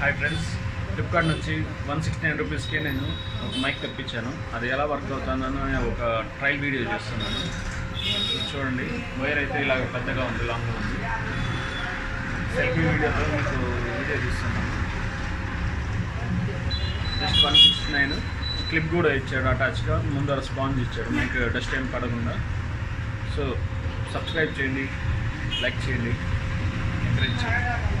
Hi friends Flipkart నుంచి one sixty nine రూపీస్కే నేను ఒక మైక్ తెప్పించాను. అది ఎలా వర్క్ అవుతుందని ఒక ట్రయల్ వీడియో చేస్తున్నాను. చూడండి వైర్ అయితే ఇలాగ పెద్దగా ఉంది లాంగ్లో ఉంది. సెల్ఫీ వీడియోతో మీకు వీడియో తీస్తున్నాను. Just one sixty nine clip కూడా ఇచ్చాడు అటాచ్గా ముందర స్పాంజ్ ఇచ్చాడు మైక్ డస్ట్ ఏం పడకుండా. సో సబ్స్క్రైబ్ చేయండి లైక్ చేయండి ఎంకరేజ్ చేయండి.